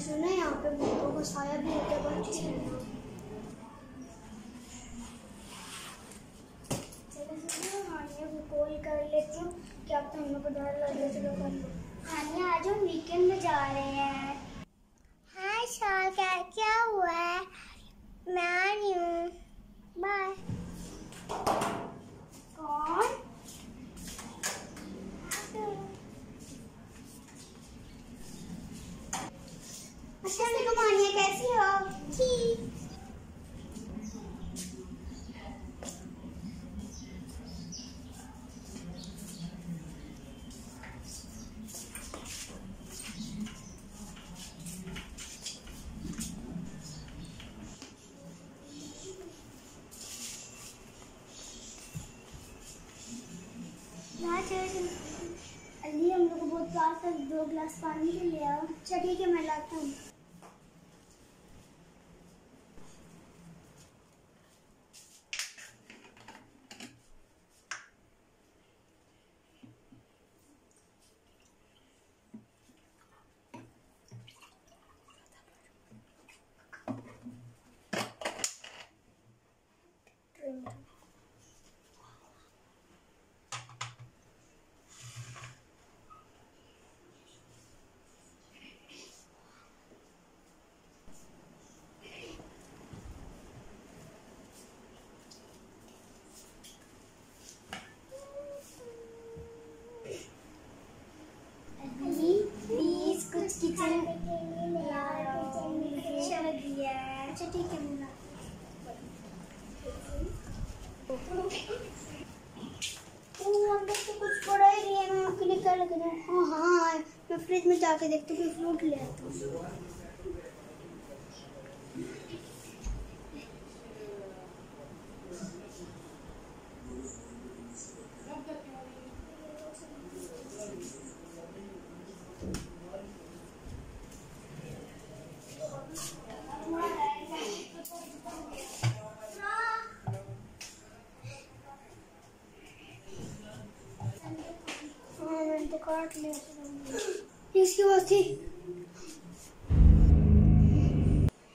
से ना यहाँ पे भूतों को साया भी होता है बहुत अच्छी हाँ, कर लेती हूँ, क्या तुम लोग को डर लग रहा है अली, हम लोग को बहुत प्यास था दो गिलास पानी के लिए आओ। अच्छा ठीक है मैं लाता हूँ। क्या लग रहा है। हाँ हाँ, हाँ मैं फ्रिज में जाके देखती हूँ फ्रूट ले आता हूँ। काट लिया इसकी आवाज़ थी।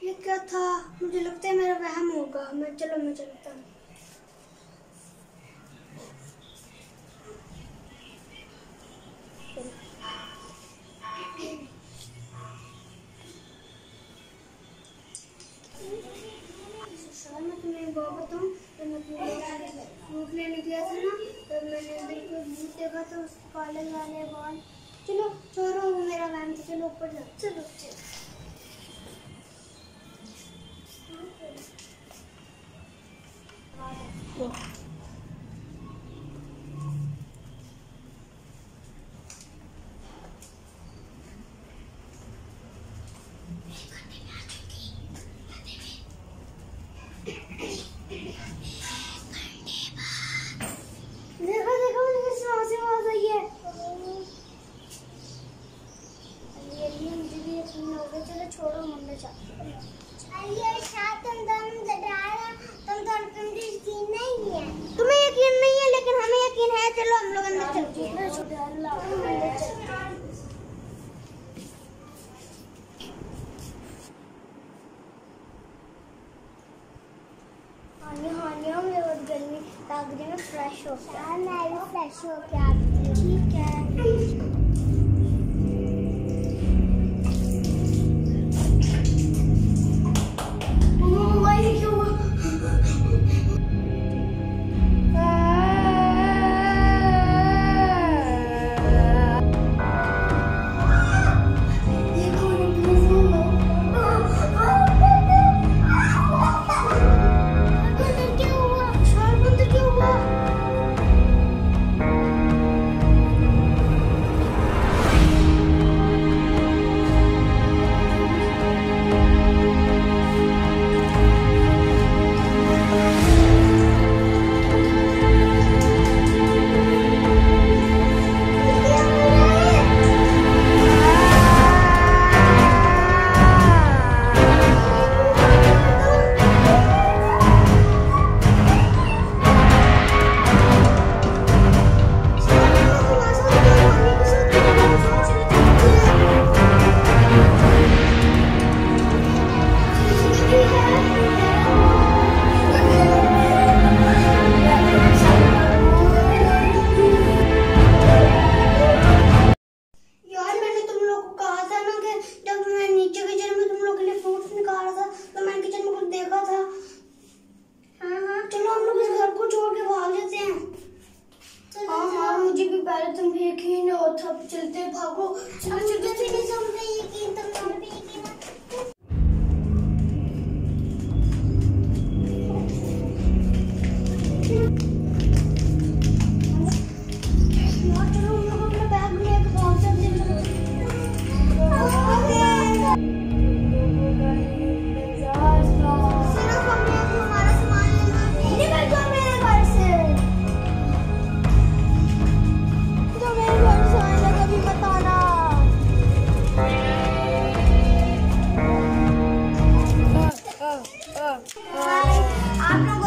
ये क्या था? मुझे लगता है मेरा वहम होगा। मैं चलो, मैं चलता हूँ। लगा तो उस कॉलेज वाले बॉल, चलो छोड़ो मेरा मैम तो चलो ऊपर जाओ, चलो चलो। हाँ, refreshokia. Sana refreshokia. किसी भी पहले तुम यकीन हो तब चलते भागो। चलो चलो चलो। यकीन तुम 嗨，你好。